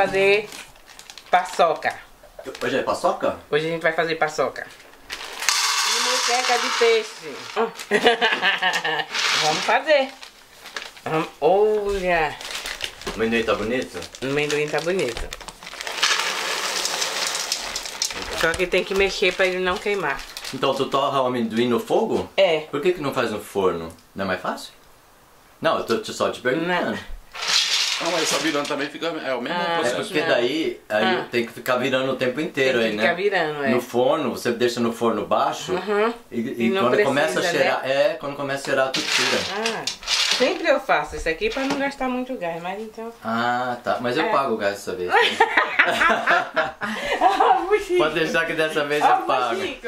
fazer paçoca. Hoje é paçoca? Hoje a gente vai fazer paçoca. E moqueca de peixe. Vamos fazer. Vamos- Olha, O amendoim tá bonito? o amendoim tá bonito. Só que tem que mexer pra ele não queimar. Então tu torra o amendoim no fogo? É. Por que que não faz no forno? Não é mais fácil? Não, eu tô só te perguntando. Não, mas só virando também fica. É o mesmo Ah, É processo. porque Não. daí aí Ah. tem que ficar virando o tempo inteiro Tem aí, que né? ficar virando, é. No forno, você deixa no forno baixo Uhum. e, E e não quando precisa, começa a né? cheirar, é, quando começa a cheirar tu tira. Ah, sempre eu faço isso aqui pra não gastar muito gás, mas então. Ah, tá. Mas eu É. pago o gás dessa vez. Chico. Pode deixar que dessa vez eu pago. Chico.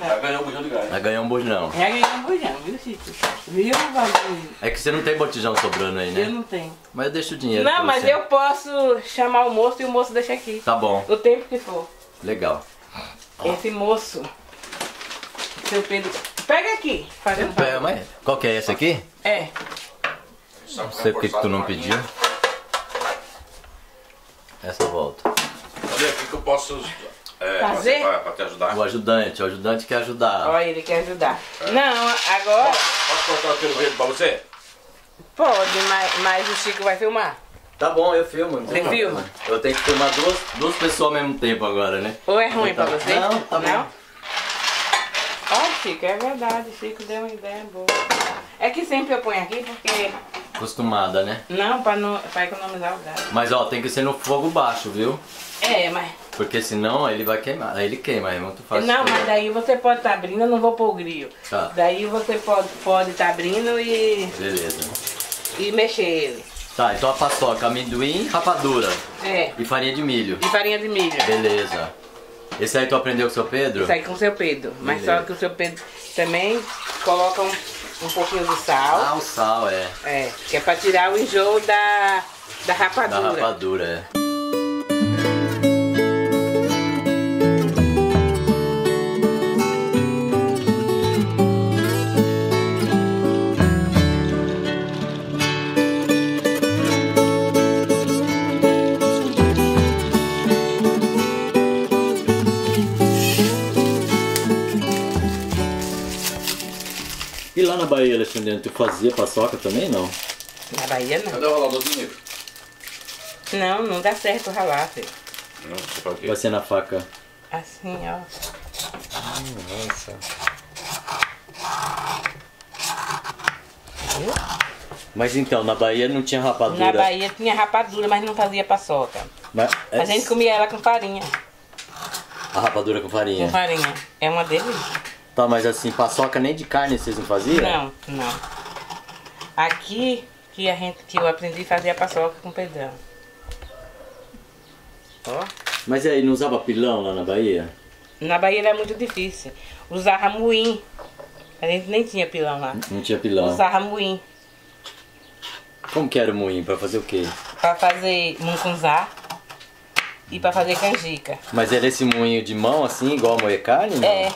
Vai ganhar um bujão de gás. Vai ganhar um bujão. Já ganhei um bujão, viu, Chico? Viu, bagulho? É que você não tem botijão sobrando aí, Eu né? não tenho. Mas eu deixo o dinheiro Não, mas você. eu posso chamar o moço e o moço deixa aqui. Tá bom, O tempo que for. legal. Esse moço. Seu Pedro. Pega aqui. Fazendo É, favor. mas qual que é esse aqui? É. Não sei porque que tu não pediu. Essa volta. Cadê? O que, que eu posso é, Fazer? fazer pra, te ajudar? O ajudante, o ajudante quer ajudar. Olha, ele quer ajudar. Não, agora Posso cortar aquele verde pra você? pode, mas, mas o Chico vai filmar. Tá bom, eu filmo. Você filma? Eu tenho que filmar duas, duas pessoas ao mesmo tempo agora, né? Ou é ruim Tá- pra você? Não, tá bom. Chico, é verdade. Chico deu uma ideia boa. É que sempre eu ponho aqui porque. Acostumada, né? Não, pra, não, pra economizar o gás. Mas ó, tem que ser no fogo baixo, viu? É, mas. Porque senão ele vai queimar. Aí ele queima, é muito fácil. não, mas daí você pode estar abrindo, eu não vou pôr o grilho. Tá. Daí você pode estar pode tá abrindo e, Beleza. e mexer ele. Tá, então a paçoca, amendoim, rapadura É. e farinha de milho. E farinha de milho. Beleza. Esse aí tu aprendeu com o seu Pedro? Isso aí com o seu Pedro. Mas Beleza. só que o seu Pedro também coloca um, um pouquinho de sal. Ah, o sal, é. É. Que é pra tirar o enjoo da, da Da rapadura. rapadura, é. Na Bahia, Alexandre, tu fazia paçoca também, não? Na Bahia não. Cadê o roladorzinho? Não, não dá certo ralar, filho. Não, você faz o quê? Vai ser na faca. Assim, ó. Nossa. Viu? Mas então, na Bahia não tinha rapadura. Na Bahia tinha rapadura, mas não fazia paçoca. Mas, A gente comia ela com farinha. A rapadura com farinha. Com farinha. É uma delícia. Tá, mas assim, paçoca nem de carne vocês não faziam? Não, não. Aqui que a gente que eu aprendi a fazer a paçoca com pedrão. Ó. Mas e aí, não usava pilão lá na Bahia? Na Bahia era muito difícil. Usava moinho. A gente nem tinha pilão lá. Não tinha pilão. Usava moinho. Como que era o moinho? Pra fazer o quê? Pra fazer mungunzá e pra fazer canjica. Mas era esse moinho de mão, assim, igual a moer carne? não? É,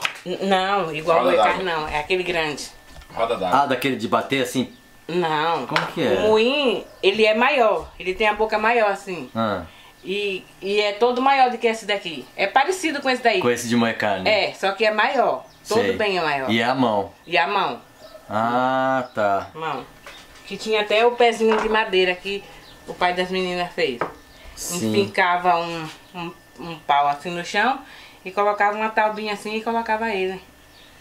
não, igual o Roda carne não, é aquele grande. Roda d'água. Ah, daquele de bater assim? Não. Como que é? O moinho, ele é maior, ele tem a boca maior assim. Ah, E, e é todo maior do que esse daqui. É parecido com esse daí. com esse de moer carne? É, só que é maior. Todo Sei. bem é maior. E é a mão. E a mão, Ah, tá. mão. Que tinha até o pezinho de madeira que o pai das meninas fez. Sim. Fincava um, um, um pau assim no chão e colocava uma taubinha assim e colocava ele.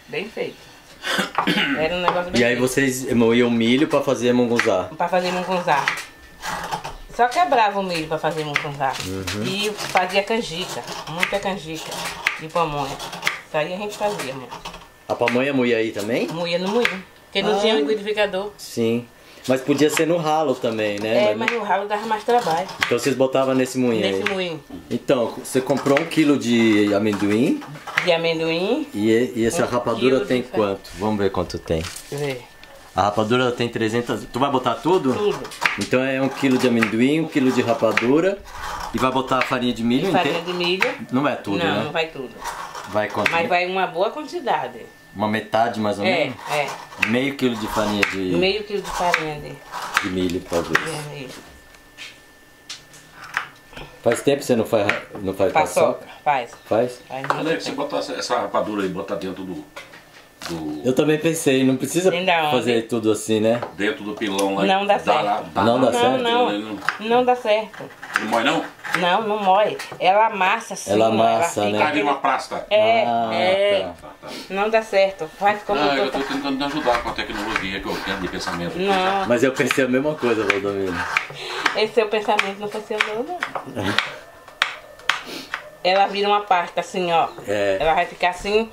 Bem feito. Era um negócio bem E aí feito. vocês moíam milho pra fazer mungunzá. Pra fazer mungunzá. Só quebrava o milho pra fazer mungunzá. Uhum. E fazia canjica, muita canjica de pamonha. Isso aí a gente fazia, mano. A pamonha moía aí também? Moía no moinho. Porque não Ah. tinha liquidificador. Sim. Mas podia ser no ralo também, né? É, mas no ralo dava mais trabalho. Então vocês botavam nesse moinho aí. Nesse moinho Então, você comprou um quilo de amendoim de amendoim. e, e essa Um rapadura tem quanto? Vamos ver quanto tem. Ver. A rapadura tem 300... Tu vai botar tudo? Tudo. Então é um quilo de amendoim, um quilo de rapadura e vai botar a farinha de milho Farinha inteira? de milho. Não é tudo, não, né? não vai tudo. Vai quanto? Mas vai uma boa quantidade. Uma metade mais ou É, menos? é. Meio quilo de farinha de, Meio quilo de farinha de, de milho, talvez. de milho. Faz tempo que você não faz, não faz Paçoca. paçoca? Faz. Faz? Faz você botar essa- essa rapadura aí, botar dentro do. Do Eu também pensei, não precisa Ainda onde? fazer tudo assim, né? dentro do pilão lá. Não dá certo. dá Não dá Não, certo? não. Não, Não dá certo. não mói não? Não, não mói. Ela amassa assim. Ela amassa, fica né? Ah, vira uma pasta. É, Ah, é. tá. Tá, tá. Não dá certo. Faz como Ah, tu eu tô tentando te ajudar com a tecnologia que eu tenho de pensamento. Não, Mas eu pensei a mesma coisa, Valdomiro. esse seu pensamento não funcionou, não. Ela vira uma pasta assim, ó. É. Ela vai ficar assim,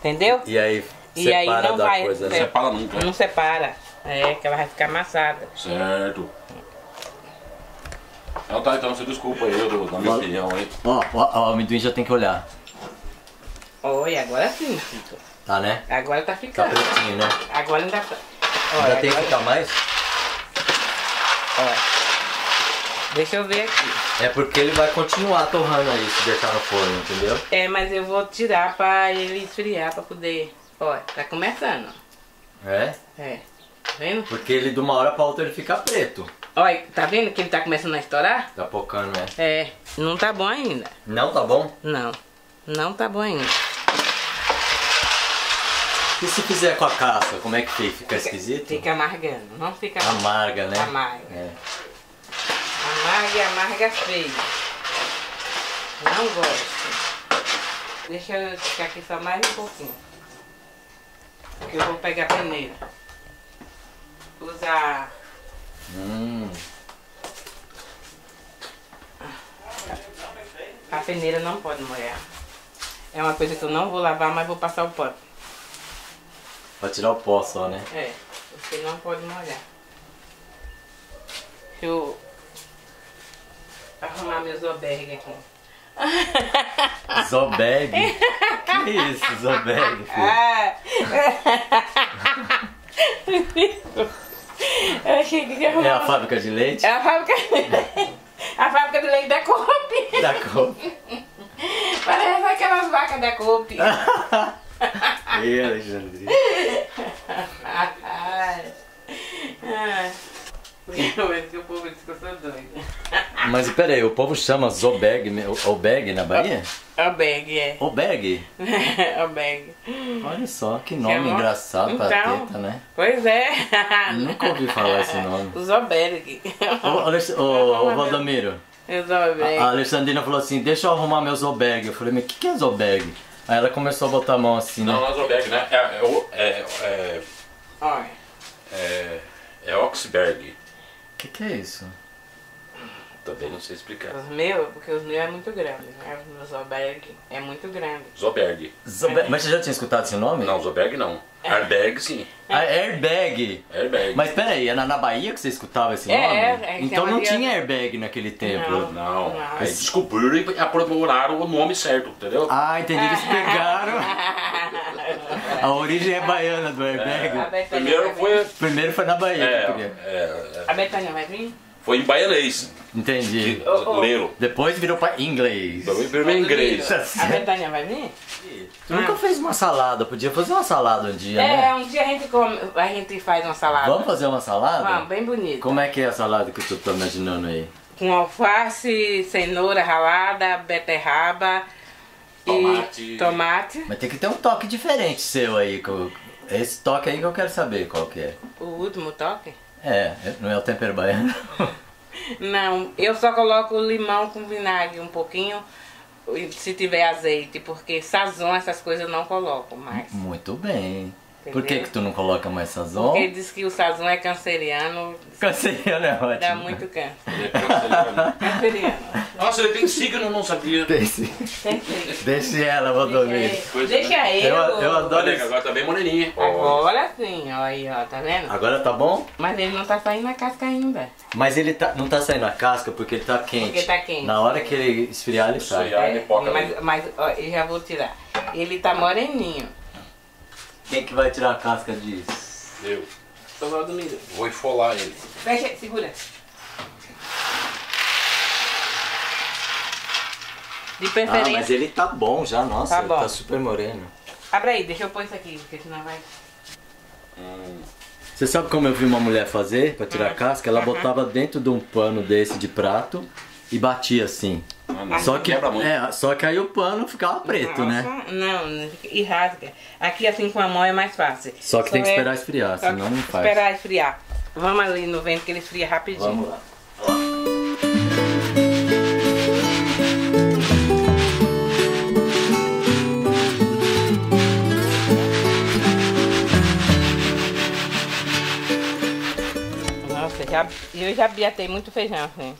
entendeu? E aí E aí separa não da vai- coisa, Não né? separa nunca. Não separa. É, que ela vai ficar amassada. Certo. Então tá, então você desculpa aí, eu dou- da minha opinião aí. Ó, ó, o amendoim já tem que olhar. Olha, agora sim, Chico. Tá, né? Agora tá Tá ficando. pretinho, né? Agora ainda tá. Ainda Olha, tem que ficar mais? olha. Deixa eu ver aqui. É porque ele vai continuar torrando aí se deixar no forno, entendeu? É, mas eu vou tirar pra ele esfriar pra poder. Olha, tá começando. É? É. Tá vendo? Porque ele de uma hora pra outra ele fica preto. Olha, tá vendo que ele tá começando a estourar? Tá pocando, né? É, não tá bom ainda. Não, tá bom? Não. Não tá bom ainda. E se fizer com a casca, como é que fica? Fica esquisito? Fica amargando. Não fica. Amarga, né? Amarga. É. Amarga e amarga feio. Não gosto. Deixa eu ficar aqui só mais um pouquinho. Eu vou pegar a peneira. Usar. Hum. A peneira não pode molhar. É uma coisa que eu não vou lavar, mas vou passar o pano. Pra tirar o pó só, né? É, porque não pode molhar. Deixa eu arrumar meus albergues aqui. Zobeg. que isso, filho? Ah! Eu achei que ia É a fábrica de leite? É a fábrica. A fábrica de leite da Coop. Da Copa. Parece aquelas vacas da Coop. Ih, Alexandre. Ai. Ai. Eu acho que o povo diz que eu sou doida. Mas pera aí, o povo chama Zobeg, me- Obeg na Bahia? Albergue, é. Obeg? Albergue. Olha só, que nome Chama- engraçado pra Então. teta, né? Pois é. Nunca ouvi falar esse nome. Albergue. Ô, Alex- ô, ô, Valdomiro, Os a Alexandrina falou assim, deixa eu arrumar meus Zobeg. Eu falei, mas o que, que é Zobeg? Aí ela começou a botar a mão assim, Não, né? não é Zobeg, né? É, é, é, é, é, é Oxberg. O que, que é isso? Também não sei explicar. Os meus, porque os meus é muito grande, né? Os meus albergue é muito grande. Zoberg. Zobeg. Mas você já tinha escutado esse nome? Não, Zoberg não. Arberg sim. Ah, airbag. Airbag. Mas pera aí, é na, Bahia que você escutava esse É, nome? é, é então é não uma tinha airbag naquele tempo. Não. Não, Não. aí descobriram e aprimoraram o nome certo, entendeu? Ah, entendi, eles pegaram. A origem é baiana do airbag. Primeiro foi, Primeiro foi na Bahia é, que eu queria. é, A Betânia vai vir? Foi em baianês, Entendi. Ô, ô. leiro. Depois virou pra inglês. Foi primeiro em inglês. A Betânia vai vir? Tu nunca fez uma salada, podia fazer uma salada um dia, É, né? um dia a gente come, a gente faz uma salada. Vamos fazer uma salada? Vamos, bem bonita. Como é que é a salada que tu tá imaginando aí? Com alface, cenoura ralada, beterraba Tomate. e tomate. Mas tem que ter um toque diferente seu aí. que Esse toque aí que eu quero saber qual que é. O último toque? É, não é o tempero baiano? Não, eu só coloco limão com vinagre um pouquinho, se tiver azeite, porque sazon essas coisas eu não coloco mais. Muito bem. Por que Entendeu? que tu não coloca mais sazon? Porque diz que o sazon é canceriano, Canceriano é ótimo. dá muito câncer. Ele é canceriano. Canceriano. Nossa, ele tem signo, eu não sabia. Tem que deixe ela, Valdomiro. Coisa, Deixa né? eu. Eu- eu adoro Olha, agora tá bem moreninha. Agora sim, ó aí, ó, tá vendo? Agora tá bom? Mas ele não tá saindo a casca ainda. Mas ele tá, não tá saindo a casca porque ele tá quente. Porque tá quente. Na hora que ele esfriar, ele sai. Esfriar. Ele poca mas, mas ó, eu já vou tirar. Ele tá moreninho. Quem que vai tirar a casca disso? Eu vou enfolar ele. fecha, segura. De Ah, preferência. mas ele tá bom já, nossa, Tá ele bom. tá super moreno. Abre aí, deixa eu pôr isso aqui, porque senão vai. Você sabe como eu vi uma mulher fazer pra tirar a casca? Ela botava dentro de um pano desse de prato e batia assim. Ah, não, Só que, é, só que aí o pano ficava preto, né? Nossa, Não, e rasga. Aqui assim com a mão é mais fácil. Só que tem que é- esperar esfriar, só senão não faz. Esperar esfriar. Vamos ali no vento que ele esfria rapidinho. Vamos lá. Nossa, já, eu já biatei muito feijão, assim.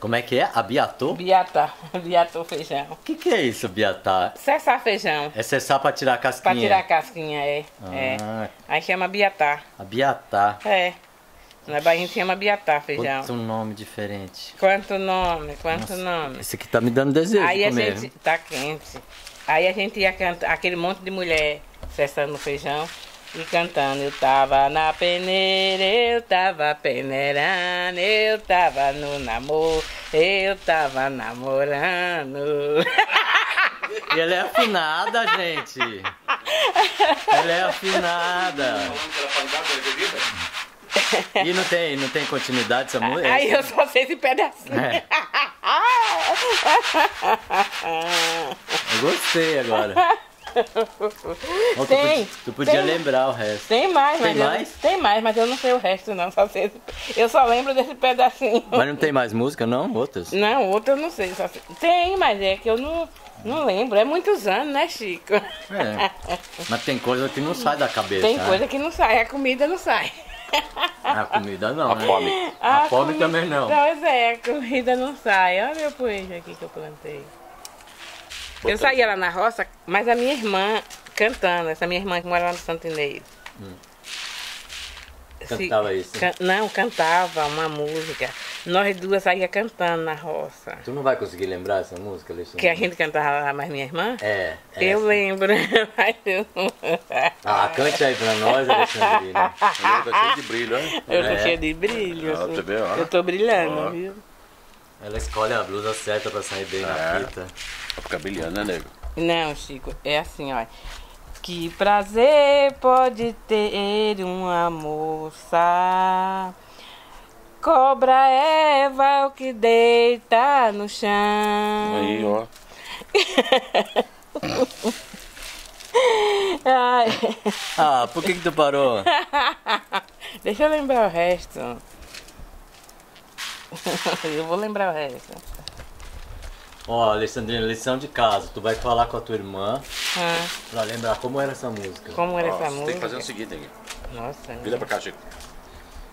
Como é que é? Abiatô? Biata, biatou feijão. O que, que é isso, biatá? Cessar feijão. É cessar pra tirar a casquinha? Pra tirar a casquinha, é. é. Ah, Aí chama biatá. abiatá. É. Na Bahia a gente chama biatá feijão. Outro nome diferente. Quanto nome, quanto nome. Esse aqui tá me dando desejo Aí de a comer. gente. Tá quente. Aí a gente ia cantar, aquele monte de mulher cessando feijão e cantando. Eu tava na peneira, eu tava peneirando, eu tava no namoro, eu tava namorando. E ela é afinada, gente. Ela é afinada. E não tem, não tem continuidade essa música? Aí eu só sei esse pedacinho. É. Eu gostei agora. Tu Tem, podia- Tu podia tem. lembrar o resto. Tem mais, Tem mas eu- mais? tem mais, mas eu não sei o resto não. Só sei esse- eu só lembro desse pedacinho. Mas não tem mais música, não? Outras? Não, outro eu não sei. Só sei- Tem, mas é que eu não, não lembro. É muitos anos, né, Chico? É. Mas tem coisa que não sai da cabeça. Tem né? coisa que não sai, a comida não sai. A comida não, A né? fome. A A fome comi- também não. Pois é, a comida não sai. Olha meu poejo aqui que eu plantei. Eu saía lá na roça, mas a minha irmã cantando, essa minha irmã que mora lá no Santo Inês. Se- Cantava isso? can- não, cantava uma música. Nós duas saía cantando na roça. Tu não vai conseguir lembrar essa música, Alexandre? Que a gente cantava lá, mais minha irmã? É. é Eu essa. lembro, mas eu não. Ah, cante aí pra nós, Alexandrina. Tá cheio de brilho, hein? Eu tô É. cheia de brilho. Ah, eu, eu tô brilhando, Ó. viu? Ela escolhe a blusa certa pra sair bem na É. fita. Pra ficar brilhando, né, nego? Não, Chico, é assim, ó. Que prazer pode ter uma moça. Cobra Eva o que deita no chão. Aí, ó. Ai, Ah, por que que tu parou? deixa eu lembrar o resto. Eu vou lembrar o resto. Ó, Alexandrina, lição de casa. Tu vai falar com a tua irmã Ah, pra lembrar como era essa música. como era Ó, essa você música? tem que fazer o seguinte, aqui. Nossa, Vira pra cá, Chico.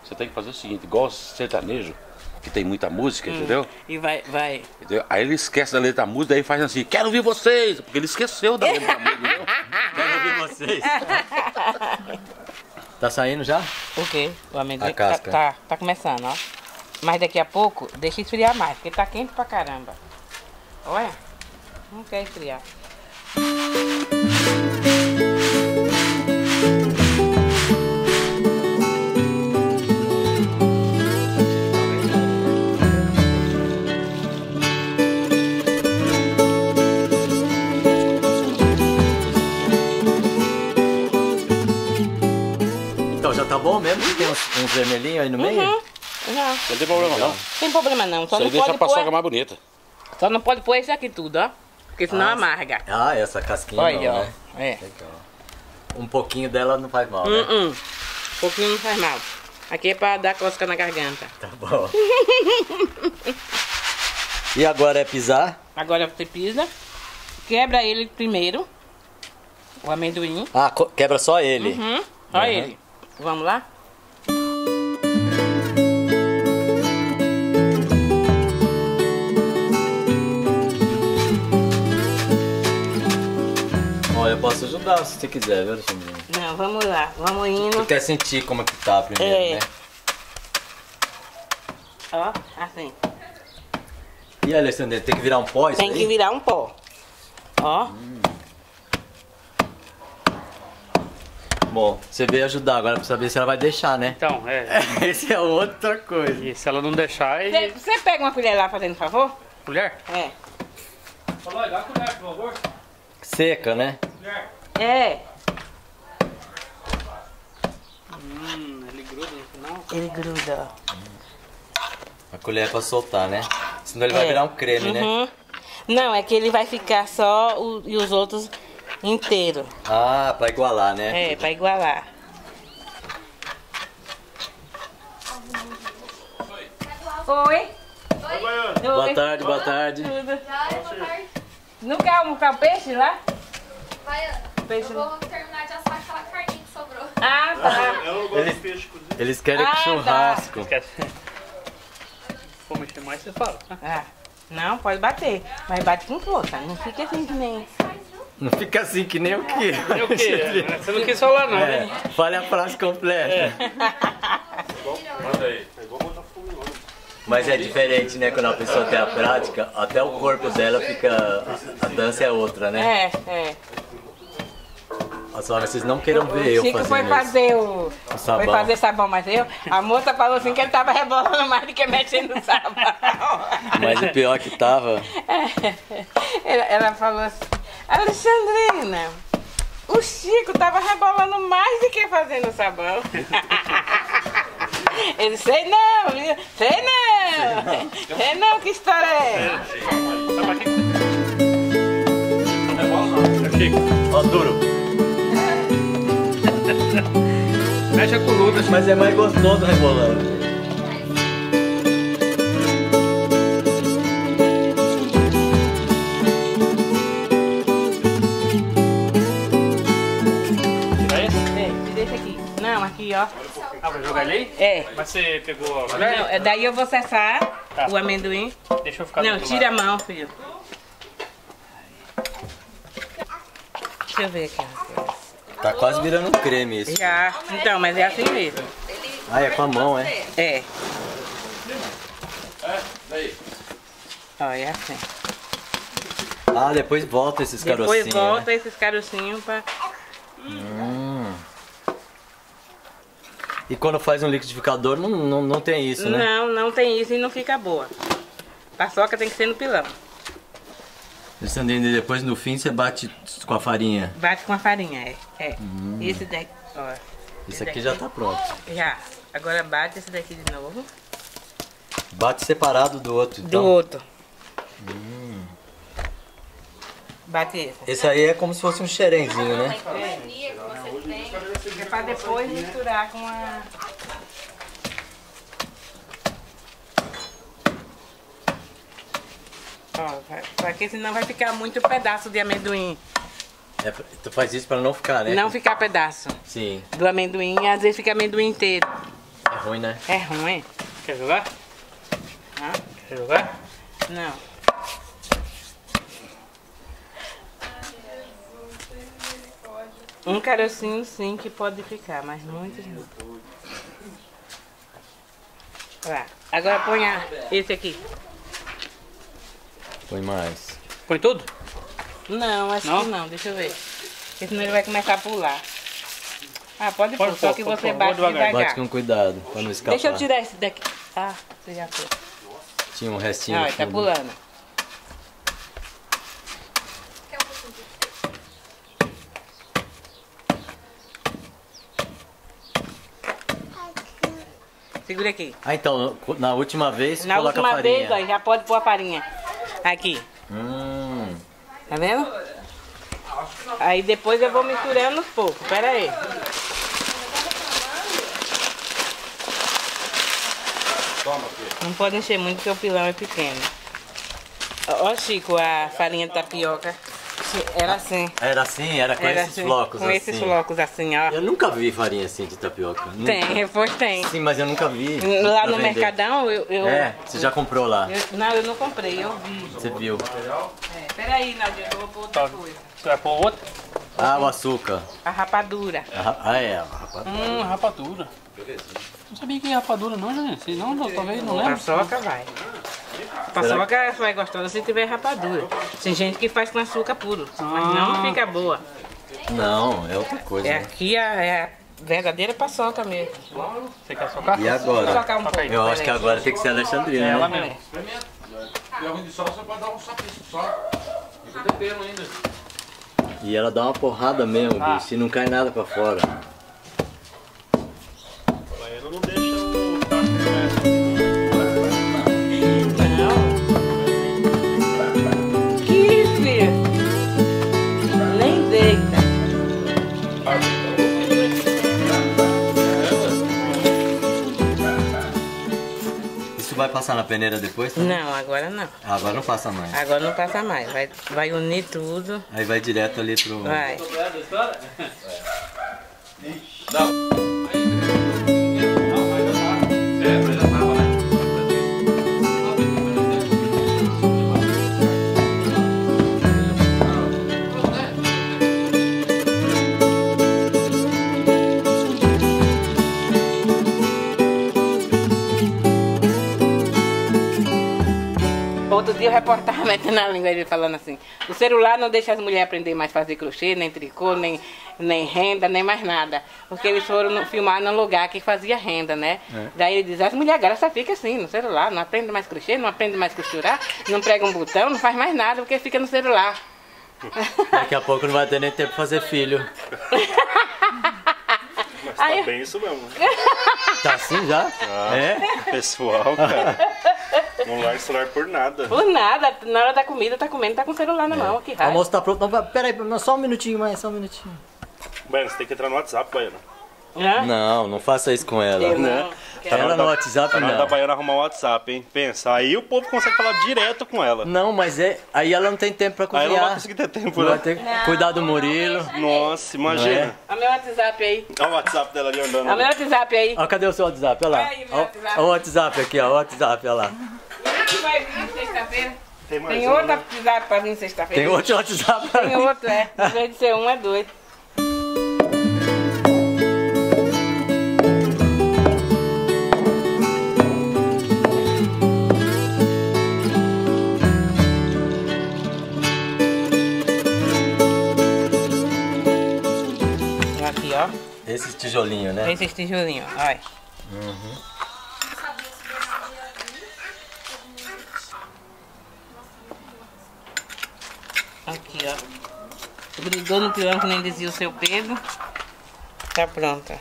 Você tem que fazer o seguinte, igual sertanejo, que tem muita música, entendeu? E vai, vai. Entendeu? Aí ele esquece da letra da música, aí faz assim, quero ouvir vocês, porque ele esqueceu da letra da música, entendeu? Quero ouvir vocês. tá saindo já? O quê? O amendoim? A casca. Tá, tá, tá começando, ó. Mas daqui a pouco, deixa esfriar mais, porque tá quente pra caramba. Olha, não quer esfriar. Então já tá bom mesmo? Tem uns, uns vermelhinhos aí no meio? Não, Não tem problema não. tem problema não. Só Isso aí não, deixa a pode paçoca pôr, mais bonita. só não pode pôr esse aqui tudo, ó. Porque senão Ah, amarga. Ah, essa casquinha Olha, não, ó. né? É. Legal. Um pouquinho dela não faz mal, né? Hum, hum. Um pouquinho não faz mal. Aqui é pra dar cosca na garganta. Tá bom. e agora é pisar? Agora você pisa, quebra ele primeiro, o amendoim. Ah, quebra só ele. Uhum. Olha Uhum. ele. Vamos lá? Eu posso ajudar se você quiser, viu, Alexandrina? Não, vamos lá. Vamos indo. Tu quer sentir como é que tá primeiro, É. né? Ó, assim. E aí, Alexandrina, tem que virar um pó isso Tem aí? que virar um pó. Ó. Bom, você veio ajudar agora pra saber se ela vai deixar, né? Então, é. Esse é outra coisa. E se ela não deixar, Você ele. você pega uma colher lá fazendo favor? Colher? É. Falou, dá a colher, por favor. Seca, né? Colher. É. Hum, ele gruda no final. Ele gruda. A colher é pra soltar, né? Senão ele vai É. virar um creme, né? Uhum. Não, é que ele vai ficar só o- e os outros inteiro. Ah, pra igualar, né? É, pra igualar. Oi. Boa tarde, boa tarde. Tudo. Já é boa tarde. Não quer almoçar o peixe lá? Vai, Ana. Peixe. Eu vou terminar de assar aquela carninha que sobrou. Ah, tá. Eu não gosto de peixe cozido. Eles querem Ah, tá. churrasco. Se for mexer mais, você fala. Ah, não, pode bater. Mas bate com força. Não fica assim que nem. Não fica assim que nem o quê? É o quê? Você não quis falar não, É, né? fale a frase completa. Mas é diferente, né? Quando a pessoa tem a prática, até o corpo dela fica. A dança é outra, né? É, é. Só, vocês não queiram ver eu Chico foi isso. fazer o. sabão. Foi fazer sabão, mas eu. A moça falou assim que ele tava rebolando mais do que mexendo no sabão. Mas o pior que tava. ela, ela falou assim, Alexandrina, o Chico tava rebolando mais do que fazendo sabão. Ele, sei não? Sei não. Sei não, que história é essa? Tá. É Chico. Ó, duro. Mexe a coluna, Chico. Mas é mais gostoso rebolando. Aqui, ó. Ah, vai jogar ali? É. Mas você pegou a Não, é, daí eu vou cessar Tá. o amendoim. Deixa eu ficar Não, tira a lado. mão, filho. Deixa eu ver aqui. Tá quase virando um creme isso. Já. Então, mas é assim mesmo. Ah, é com a mão, é? É. Ó, é assim. Ah, depois volta esses Depois carocinhos. volta Né? esses carocinhos pra. E quando faz um liquidificador, não, não, não tem isso, né? Não, não tem isso e não fica boa. Paçoca tem que ser no pilão. Alexandrina, e depois no fim você bate com a farinha. Bate com a farinha, é. É. Hum. Esse daqui, ó. Isso aqui já tá pronto. Já. Agora bate esse daqui de novo. Bate separado do outro, Do então. outro. Bate esse. Esse aí é como se fosse um xerenzinho, né? Tem. É pra depois misturar com a. Ó, porque senão vai ficar muito pedaço de amendoim. É, tu faz isso pra não ficar, né? Não ficar pedaço Sim. do amendoim, às vezes fica amendoim inteiro. É ruim, né? É ruim. Quer jogar? Hã? Quer jogar? Não. Um carocinho sim que pode ficar, mas muitos não. Lá. Agora põe a- esse aqui. Põe mais. Põe tudo? Não, acho Não? que não, deixa eu ver. Porque senão ele vai começar a pular. Ah, pode, Pode pôr, só que pode você bate devagar. devagar. Bate com cuidado, pra não escapar. Deixa eu tirar esse daqui. Ah, você já foi. Tinha um restinho ele tá fundo. pulando. Quer um pouquinho de Segura aqui. Ah, então, na última vez, Na coloca a última farinha. vez, ó, já pode pôr a farinha. Aqui. Hum, Tá vendo? Aí depois eu vou misturando um pouco. Pera aí. Não pode encher muito porque o pilão é pequeno. Ó, ó, Chico, a farinha de tapioca. Era assim. era assim, era com Era esses assim, flocos Com assim. esses flocos assim, ó. Eu nunca vi farinha assim de tapioca. Nunca. Tem, depois tem. Sim, mas eu nunca vi. Lá no vender. Mercadão, eu... eu- É, você já comprou lá. eu- não, eu não comprei, eu vi. Você viu. É, peraí, eu vou pôr outra Tá. coisa. Você vai pôr outro? Ah, o açúcar. A rapadura. Ah, é. rapaz. Hum, rapadura. Não sabia que é rapadura não, gente. Se não, talvez não lembro. Paçoca vai. Paçoca só é gostosa se tiver rapadura. Tem gente que faz com açúcar puro, mas não fica boa. Não, é outra coisa. É né? aqui a, é a verdadeira paçoca mesmo. Você quer socar? E agora? um pouco. Eu acho que agora tem que ser a Alexandrina, É ela né? mesmo. Se é ruim de sol, você pode dar um sapisco só. Fica tempero ainda. E ela dá uma porrada mesmo, Ah. bicho, e não cai nada pra fora. Ela não deixa passar na peneira depois? também? Não, agora não. Agora não passa mais. Agora não passa mais. Vai, vai unir tudo. Aí vai direto ali pro. Vai. Outro dia o repórter estava metendo na língua ele falando assim, o celular não deixa as mulheres aprender mais a fazer crochê, nem tricô, nem, nem renda, nem mais nada. Porque eles foram no- filmar num lugar que fazia renda, né? Daí ele diz, as mulheres agora só ficam assim, no celular, não aprende mais crochê, não aprende mais costurar, não prega um botão, não faz mais nada, porque fica no celular. Daqui a pouco não vai ter nem tempo pra fazer filho. Mas Aí- tá bem isso mesmo. Tá assim já? É? Pessoal, cara. Não larga o celular por nada. Por nada, na hora da comida tá comendo, tá com o celular na mão, que O raiva. almoço tá pronto. Não, vai- peraí, só um minutinho mais, só um minutinho. Baiano, você tem que entrar no WhatsApp, Baiano. Hã? Não, não faça isso com ela. Eu né? não. Tá na Ela no WhatsApp Tá da não. Baiana arrumar o WhatsApp, hein? Pensa, aí o povo consegue falar direto com ela. Não, mas é. Aí ela não tem tempo pra Aí cozinhar. ela não vai conseguir ter tempo, Não vai né? ter que cuidar do Murilo. Nossa, imagina. Olha meu WhatsApp aí. Olha o WhatsApp dela ali andando. Olha meu WhatsApp aí. Ó, cadê o seu WhatsApp? Olha lá. Aí, meu Ó, WhatsApp. ó o WhatsApp aqui, ó. O WhatsApp, olha lá. Que vai vir sexta-feira. Tem mais Tem outro né? WhatsApp pra vir sexta-feira. Tem outro WhatsApp. Tem outro, é. Em vez de ser um, é dois. Ó. Esses tijolinhos, né? Esses tijolinhos, olha. Aqui, ó. Grudou no pilão que nem dizia o seu Pedro. Tá pronta.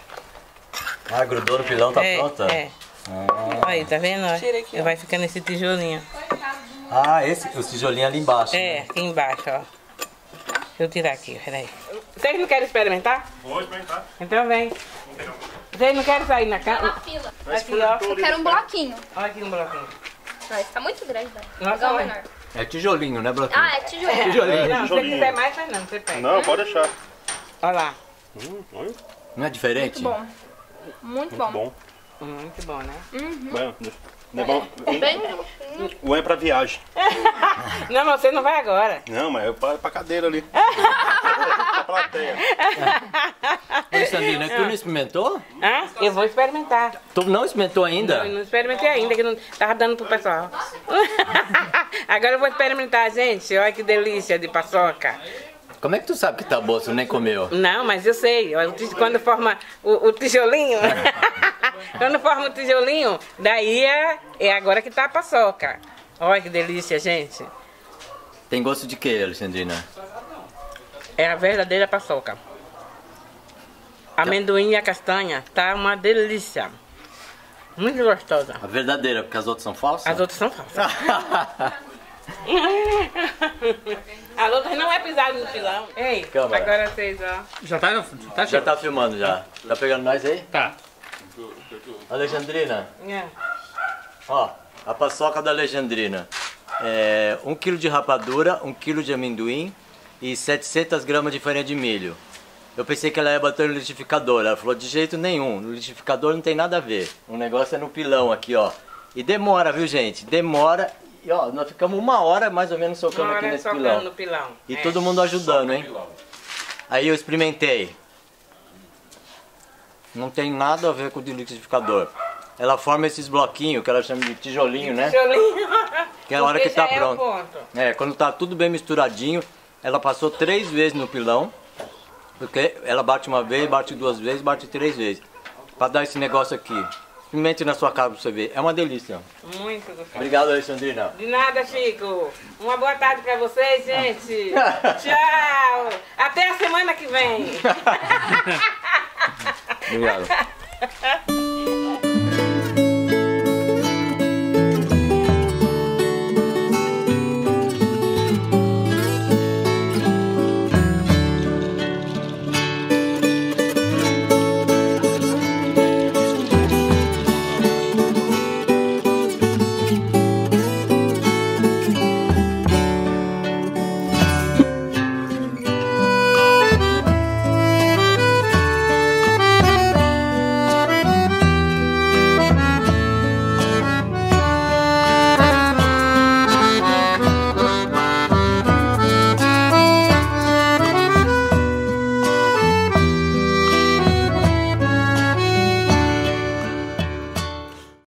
Ah, grudou no pilão, tá é, pronta? É. Aí, tá vendo? ó? Vai ficar nesse tijolinho. Ah, esse, os tijolinhos ali embaixo. É, aqui embaixo, ó. Deixa eu tirar aqui, peraí. Vocês não querem experimentar? Pode experimentar. Então vem. Vocês não querem sair na cama? na fila. Aqui, ó. Eu quero um bloquinho. Olha aqui um bloquinho. Mas tá muito grande, né? Nossa, mãe. menor. É tijolinho, né, Bloquinho? Ah, é tijolo. Não, se você tijolinho. quiser mais, faz não, você pega. Não, pode deixar. Olha lá. Hum, olha, Não é diferente? Muito bom. Muito bom. bom. Muito bom, né? Baiano, não é bom. Bem, O é pra viagem. Não, mas você não vai agora. Não, mas eu paro pra cadeira ali. pra plateia. Ô, Sandrina, tu não experimentou? Hã? Eu vou experimentar. Tu não experimentou ainda? Eu não experimentei ainda, que não tava dando pro pessoal. Agora eu vou experimentar, gente. Olha que delícia de paçoca. Como é que tu sabe que tá boa se tu nem comeu? Não, mas eu sei. Quando forma o, o tijolinho, quando forma o tijolinho, daí é, é agora que tá a paçoca. Olha que delícia, gente. Tem gosto de quê, Alexandrina? É a verdadeira paçoca. Amendoim e a castanha tá uma delícia. Muito gostosa. A verdadeira, porque as outras são falsas? As outras são falsas. As outras não é pisado no pilão. Ei, Câmara. agora vocês, ó. Já tá, já tá Já tá filmando já. Tá pegando nós aí? Tá. Alexandrina, É. ó, a paçoca da Alexandrina. É 1 kg de rapadura, 1 kg de amendoim e 700 gramas de farinha de milho. Eu pensei que ela ia bater no liquidificador. Ela falou, de jeito nenhum, no liquidificador não tem nada a ver. O negócio é no pilão aqui, ó. E demora, viu, gente? Demora. E, ó, nós ficamos uma hora mais ou menos socando Uma aqui hora nesse socando pilão. no pilão. E É. todo mundo ajudando, hein? Aí eu experimentei. Não tem nada a ver com o liquidificador. Ela forma esses bloquinhos que ela chama de tijolinho, né? Tijolinho. Que é a hora que tá é pronto. É, quando tá tudo bem misturadinho, ela passou três vezes no pilão. Porque ela bate uma vez, bate duas vezes, bate três vezes. Pra dar esse negócio aqui. Experimente na sua casa você ver. É uma delícia. Muito gostoso. Obrigado, Alexandrina. De nada, Chico. Uma boa tarde pra vocês, gente. Tchau. Até a semana que vem. Obrigado.